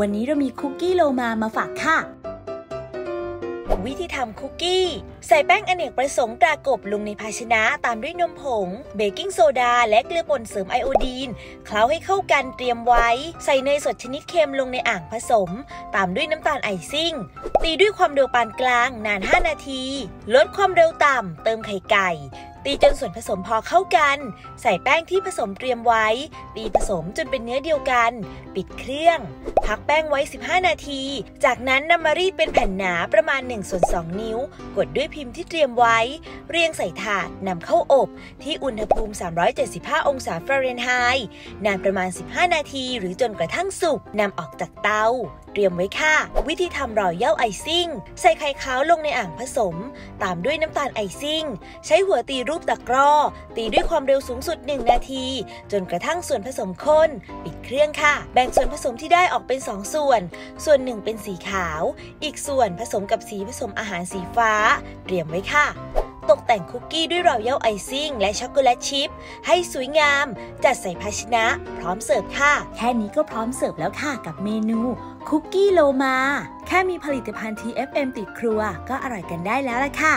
วันนี้เรามีคุกกี้โลมามาฝากค่ะ วิธีทำคุกกี้ ใส่แป้งอเนกประสงค์ตรากบลงในภาชนะตามด้วยนมผง เบกกิ้งโซดา และเกลือป่นเสริมไอโอดีน เคล้าให้เข้ากันเตรียมไว้ ใส่เนยสดชนิดเค็มลงในอ่างผสม ตามด้วยน้ำตาลไอซิ่ง ตีด้วยความเร็วปานกลางนาน 5 นาที ลดความเร็วต่ำเติมไข่ไก่ ตีจนส่วนผสมพอเข้ากัน ใส่แป้งที่ผสมเตรียมไว้ ตีผสมจนเป็นเนื้อเดียวกัน ปิดเครื่อง พักแป้งไว้ 15 นาที จากนั้นนำมารีดเป็นแผ่นหนาประมาณ1ส่วน2นิ้ว กดด้วยพิมพ์ที่เตรียมไว้ เรียงใส่ถาดนำเข้าอบ ที่อุณหภูมิ 375 องศาฟาเรนไฮต์นานประมาณ 15 นาที หรือจนกระทั่งสุกนำออกจากเตาเตรียมไว้ค่ะ วิธีทำรอยเย้าไอซิ่ง ใส่ไข่ขาวลงในอ่างผสม ตามด้วยน้ำตาลไอซิ่ง ใช้หัวตีรูปตะกร้อ ตีด้วยความเร็วสูงสุด 1 นาที จนกระทั่งส่วนผสมข้น ปิดเครื่องค่ะ แบ่งส่วนผสมที่ได้ออกเป็น 2 ส่วน ส่วนหนึ่งเป็นสีขาว อีกส่วนผสมกับสีผสมอาหารสีฟ้า เตรียมไว้ค่ะตกแต่งคุกกี้ด้วยรอยัลไอซิ่งและช็อกโกแลตชิพให้สวยงาม จัดใส่ภาชนะ พร้อมเสิร์ฟค่ะ แค่นี้ก็พร้อมเสิร์ฟแล้วค่ะกับเมนู คุกกี้โลมา แค่มีผลิตภัณฑ์ TFM ติดครัว ก็อร่อยกันได้แล้วล่ะค่ะ